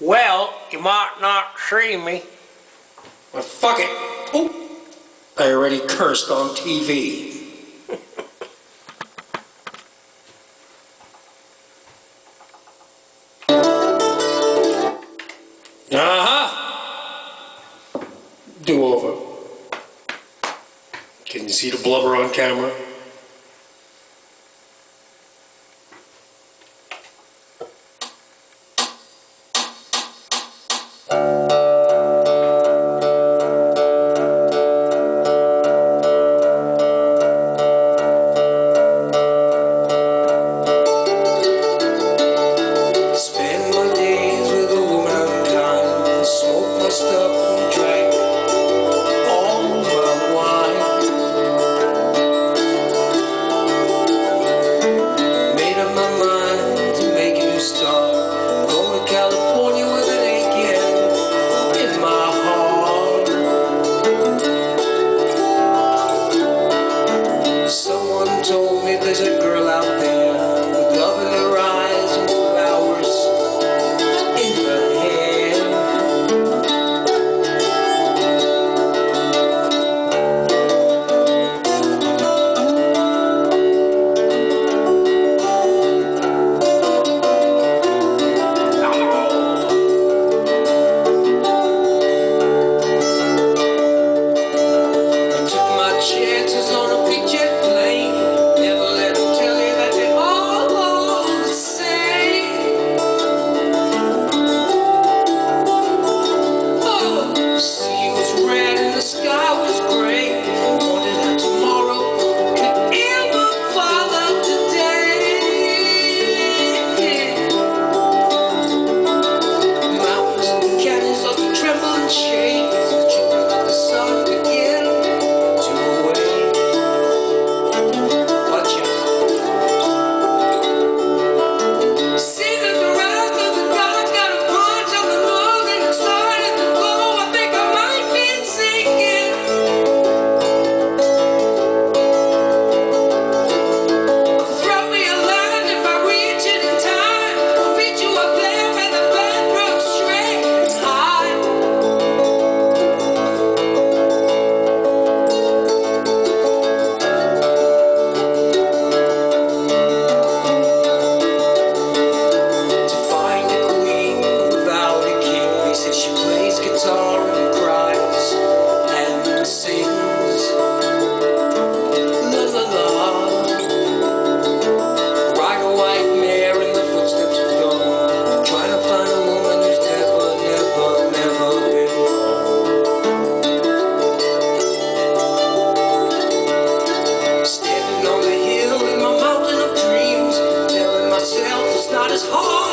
Well, you might not see me. But fuck it. Oop. I already cursed on TV. Uh-huh. Do over. Can you see the blubber on camera? not as hard.